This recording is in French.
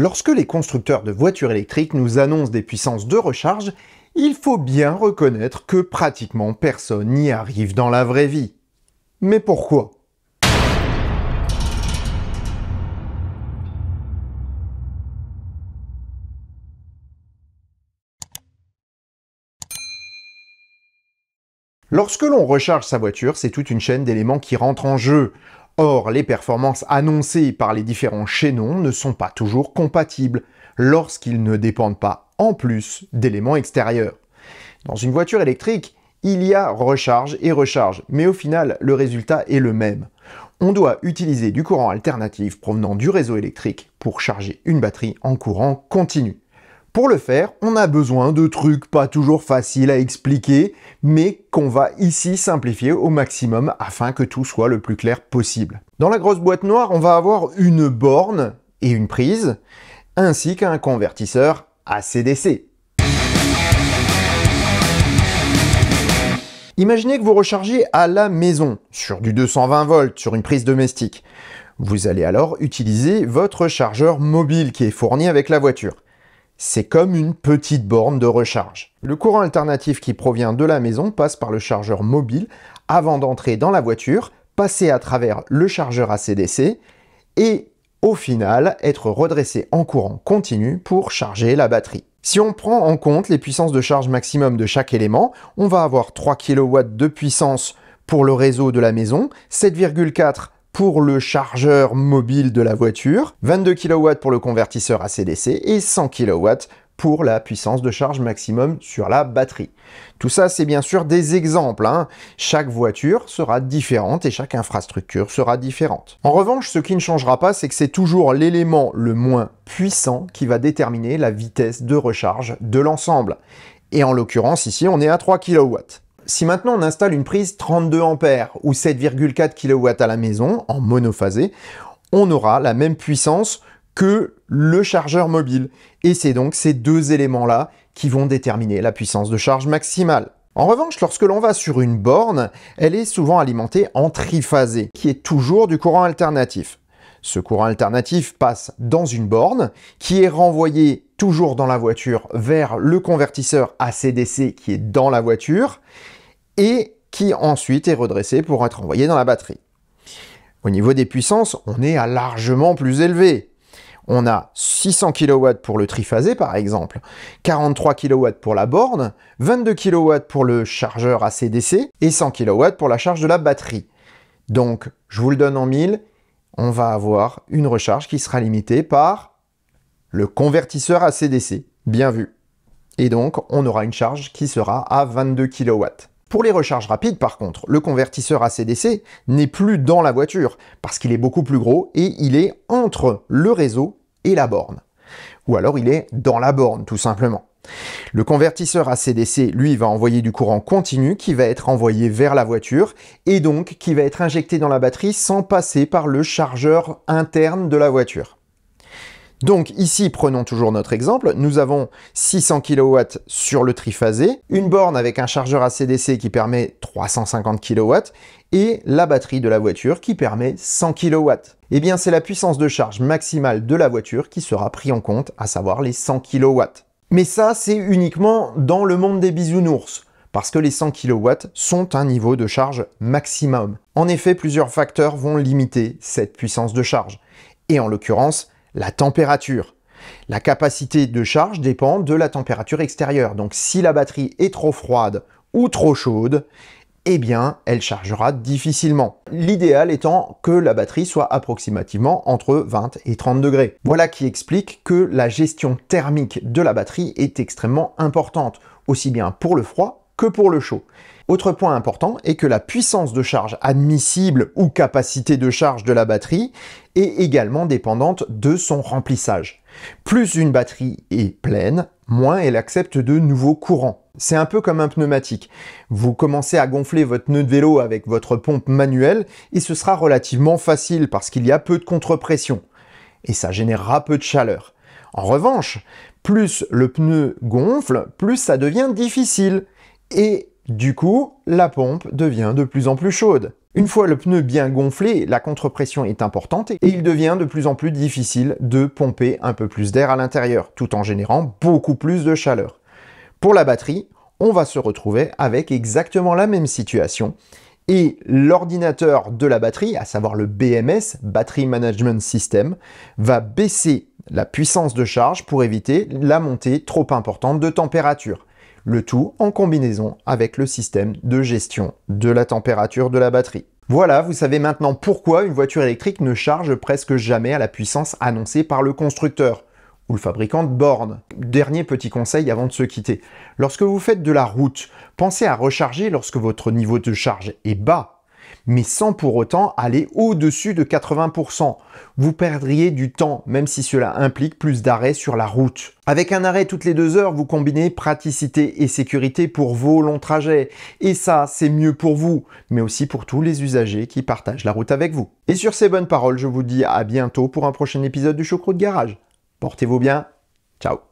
Lorsque les constructeurs de voitures électriques nous annoncent des puissances de recharge, il faut bien reconnaître que pratiquement personne n'y arrive dans la vraie vie. Mais pourquoi? Lorsque l'on recharge sa voiture, c'est toute une chaîne d'éléments qui rentrent en jeu. Or, les performances annoncées par les différents chaînons ne sont pas toujours compatibles lorsqu'ils ne dépendent pas en plus d'éléments extérieurs. Dans une voiture électrique, il y a recharge et recharge, mais au final, le résultat est le même. On doit utiliser du courant alternatif provenant du réseau électrique pour charger une batterie en courant continu. Pour le faire, on a besoin de trucs pas toujours faciles à expliquer, mais qu'on va ici simplifier au maximum afin que tout soit le plus clair possible. Dans la grosse boîte noire, on va avoir une borne et une prise, ainsi qu'un convertisseur ACDC. Imaginez que vous rechargez à la maison, sur du 220 volts, sur une prise domestique. Vous allez alors utiliser votre chargeur mobile qui est fourni avec la voiture c'est comme une petite borne de recharge. Le courant alternatif qui provient de la maison passe par le chargeur mobile avant d'entrer dans la voiture, passer à travers le chargeur ACDC et au final être redressé en courant continu pour charger la batterie. Si on prend en compte les puissances de charge maximum de chaque élément, on va avoir 3 kW de puissance pour le réseau de la maison, 7,4 pour le chargeur mobile de la voiture, 22 kW pour le convertisseur ACDC et 100 kW pour la puissance de charge maximum sur la batterie. Tout ça, c'est bien sûr des exemples. Hein. Chaque voiture sera différente et chaque infrastructure sera différente. En revanche, ce qui ne changera pas, c'est que c'est toujours l'élément le moins puissant qui va déterminer la vitesse de recharge de l'ensemble. Et en l'occurrence, ici, on est à 3 kW. Si maintenant on installe une prise 32 A ou 7,4 kW à la maison en monophasé, on aura la même puissance que le chargeur mobile. Et c'est donc ces deux éléments-là qui vont déterminer la puissance de charge maximale. En revanche, lorsque l'on va sur une borne, elle est souvent alimentée en triphasé, qui est toujours du courant alternatif. Ce courant alternatif passe dans une borne qui est renvoyée toujours dans la voiture vers le convertisseur ACDC qui est dans la voiture et qui ensuite est redressé pour être envoyé dans la batterie. Au niveau des puissances, on est à largement plus élevé. On a 600 kW pour le triphasé par exemple, 43 kW pour la borne, 22 kW pour le chargeur ACDC et 100 kW pour la charge de la batterie. Donc, je vous le donne en 1000, on va avoir une recharge qui sera limitée par le convertisseur ACDC. Bien vu. Et donc, on aura une charge qui sera à 22 kW. Pour les recharges rapides, par contre, le convertisseur ACDC n'est plus dans la voiture, parce qu'il est beaucoup plus gros et il est entre le réseau et la borne. Ou alors il est dans la borne, tout simplement. Le convertisseur ACDC, lui, va envoyer du courant continu qui va être envoyé vers la voiture et donc qui va être injecté dans la batterie sans passer par le chargeur interne de la voiture. Donc ici, prenons toujours notre exemple, nous avons 600 kW sur le triphasé, une borne avec un chargeur ACDC qui permet 350 kW et la batterie de la voiture qui permet 100 kW. Eh bien, c'est la puissance de charge maximale de la voiture qui sera pris en compte, à savoir les 100 kW. Mais ça, c'est uniquement dans le monde des bisounours parce que les 100 kW sont un niveau de charge maximum. En effet, plusieurs facteurs vont limiter cette puissance de charge. Et en l'occurrence, la température. La capacité de charge dépend de la température extérieure. Donc si la batterie est trop froide ou trop chaude, eh bien, elle chargera difficilement. L'idéal étant que la batterie soit approximativement entre 20 et 30 degrés. Voilà qui explique que la gestion thermique de la batterie est extrêmement importante, aussi bien pour le froid que pour le chaud. Autre point important est que la puissance de charge admissible ou capacité de charge de la batterie est également dépendante de son remplissage. Plus une batterie est pleine, moins elle accepte de nouveaux courants. C'est un peu comme un pneumatique. Vous commencez à gonfler votre pneu de vélo avec votre pompe manuelle et ce sera relativement facile parce qu'il y a peu de contre-pression. Et ça générera peu de chaleur. En revanche, plus le pneu gonfle, plus ça devient difficile. Et du coup, la pompe devient de plus en plus chaude. Une fois le pneu bien gonflé, la contrepression est importante et il devient de plus en plus difficile de pomper un peu plus d'air à l'intérieur, tout en générant beaucoup plus de chaleur. Pour la batterie, on va se retrouver avec exactement la même situation et l'ordinateur de la batterie, à savoir le BMS, Battery Management System, va baisser la puissance de charge pour éviter la montée trop importante de température. Le tout en combinaison avec le système de gestion de la température de la batterie. Voilà, vous savez maintenant pourquoi une voiture électrique ne charge presque jamais à la puissance annoncée par le constructeur ou le fabricant de bornes. Dernier petit conseil avant de se quitter. Lorsque vous faites de la route, pensez à recharger lorsque votre niveau de charge est bas mais sans pour autant aller au-dessus de 80%. Vous perdriez du temps, même si cela implique plus d'arrêts sur la route. Avec un arrêt toutes les deux heures, vous combinez praticité et sécurité pour vos longs trajets. Et ça, c'est mieux pour vous, mais aussi pour tous les usagers qui partagent la route avec vous. Et sur ces bonnes paroles, je vous dis à bientôt pour un prochain épisode du Choucroute Garage. Portez-vous bien. Ciao